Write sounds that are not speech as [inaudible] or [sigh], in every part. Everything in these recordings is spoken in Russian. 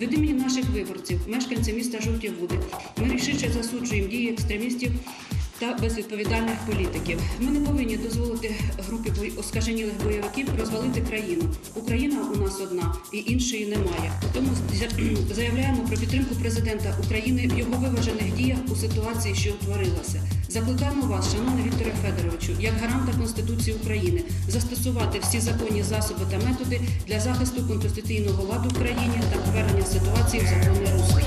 Від імені наших виборців, мешканців міста Жовті Води, ми рішуче засуджуємо дії екстремістів та безвідповідальних політиків. Ми не повинні дозволити групі оскаженілих бойовиків розвалити країну. Україна у нас одна і іншої немає. Тому [clears throat] заявляємо про підтримку президента України в його виважених діях у ситуації, що утворилася. Закликаємо вас, шановний Вікторе Федоровичу, як гаранта Конституції України, застосувати всі законні засоби та методи для захисту конституційного ладу в країні та повернення ситуації в законне русло.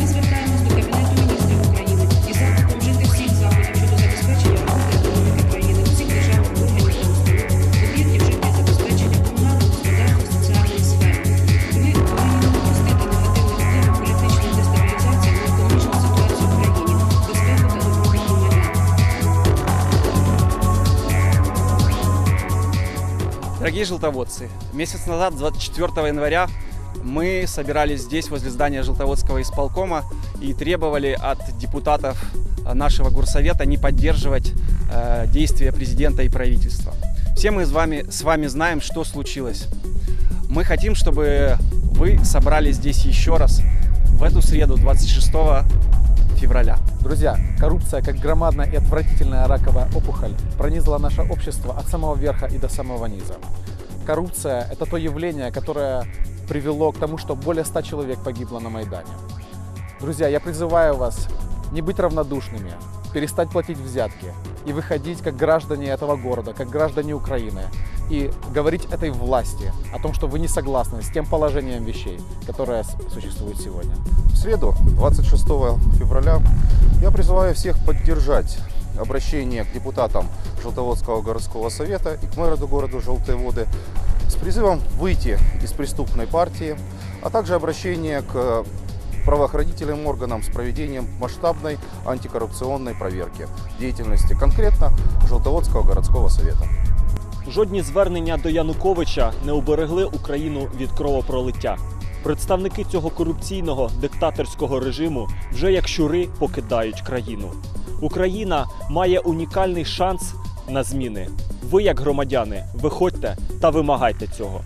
Ми звертаємось до Дорогие желтоводцы, месяц назад, 24 января, мы собирались здесь, возле здания Желтоводского исполкома, и требовали от депутатов нашего горсовета не поддерживать э, действия президента и правительства. Все мы с вами, с вами знаем, что случилось. Мы хотим, чтобы вы собрались здесь еще раз в эту среду, 26 февраля. Друзья, коррупция, как громадная и отвратительная раковая опухоль, пронизала наше общество от самого верха и до самого низа. Коррупция – это то явление, которое привело к тому, что более 100 человек погибло на Майдане. Друзья, я призываю вас не быть равнодушными, перестать платить взятки и выходить как граждане этого города, как граждане Украины и говорить этой власти о том, что вы не согласны с тем положением вещей, которое существует сегодня. В среду, 26 февраля, я призываю всех поддержать обращение к депутатам Желтоводского городского совета и к мэроду города Желтые Воды с призывом выйти из преступной партии, а также обращение к правоохранительным органам с проведением масштабной антикоррупционной проверки деятельности конкретно Желтоводского городского совета. Жодні звернення до Януковича не уберегли Україну від кровопролиття. Представники цього корупційного диктаторського режиму вже як щури покидають країну. Україна має унікальний шанс на зміни. Ви, як громадяни, виходьте та вимагайте цього.